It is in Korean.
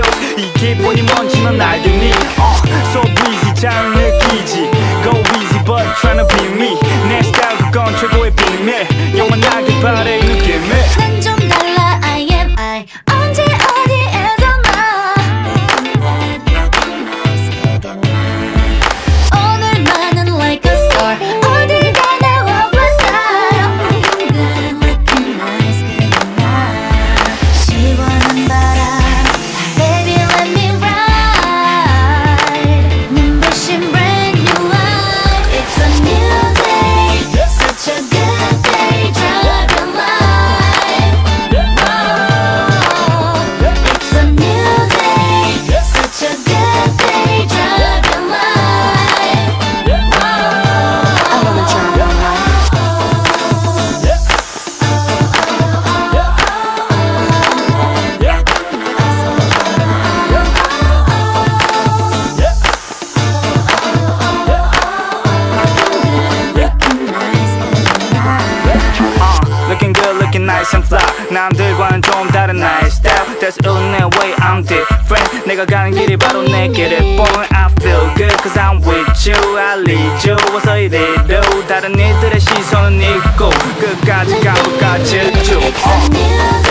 뭐여 이 기분이 뭔지만 알겠니? uh, So busy 잘 느끼지? Go nice and fly 남들과는 좀 다른 나의 style That's in the way I'm different 내가 가는 길이 바로 내 길을 point I feel good cause I'm with you I lead you 어서 이리로 다른 이들의 시선은 잊고 끝까지 쭉 It's a new